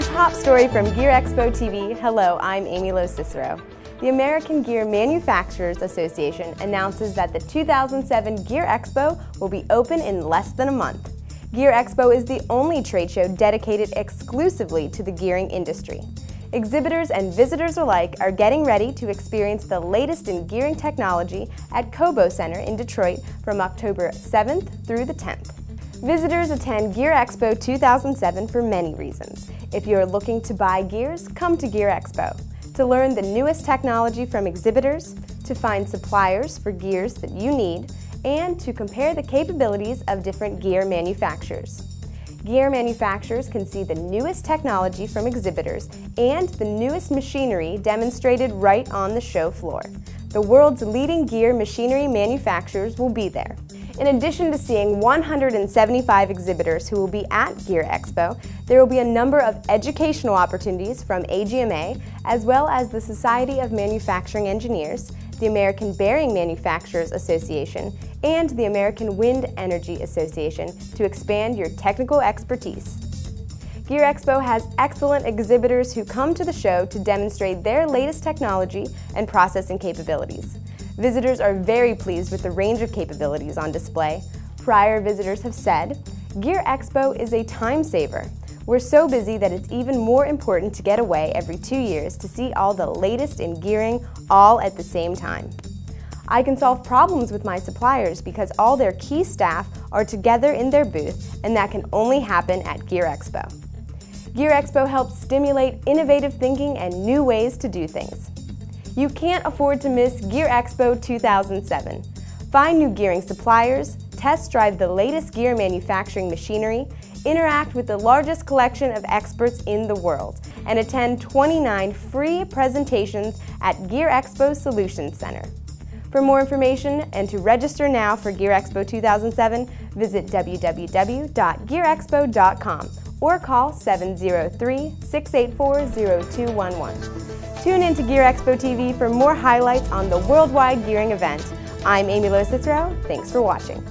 top story from Gear Expo TV. Hello, I'm Amy Lo Cicero. The American Gear Manufacturers Association announces that the 2007 Gear Expo will be open in less than a month. Gear Expo is the only trade show dedicated exclusively to the gearing industry. Exhibitors and visitors alike are getting ready to experience the latest in gearing technology at Cobo Center in Detroit from October 7th through the 10th. Visitors attend Gear Expo 2007 for many reasons. If you're looking to buy gears, come to Gear Expo. To learn the newest technology from exhibitors, to find suppliers for gears that you need, and to compare the capabilities of different gear manufacturers. Gear manufacturers can see the newest technology from exhibitors and the newest machinery demonstrated right on the show floor. The world's leading gear machinery manufacturers will be there. In addition to seeing 175 exhibitors who will be at Gear Expo, there will be a number of educational opportunities from AGMA, as well as the Society of Manufacturing Engineers, the American Bearing Manufacturers Association, and the American Wind Energy Association to expand your technical expertise. Gear Expo has excellent exhibitors who come to the show to demonstrate their latest technology and processing capabilities. Visitors are very pleased with the range of capabilities on display. Prior visitors have said, Gear Expo is a time saver. We're so busy that it's even more important to get away every two years to see all the latest in gearing all at the same time. I can solve problems with my suppliers because all their key staff are together in their booth and that can only happen at Gear Expo. Gear Expo helps stimulate innovative thinking and new ways to do things. You can't afford to miss Gear Expo 2007. Find new gearing suppliers, test drive the latest gear manufacturing machinery, interact with the largest collection of experts in the world, and attend 29 free presentations at Gear Expo Solutions Center. For more information and to register now for Gear Expo 2007, visit www.gearexpo.com or call 703 684 0211. Tune in to Gear Expo TV for more highlights on the worldwide gearing event. I'm Amy Lo Cicero. Thanks for watching.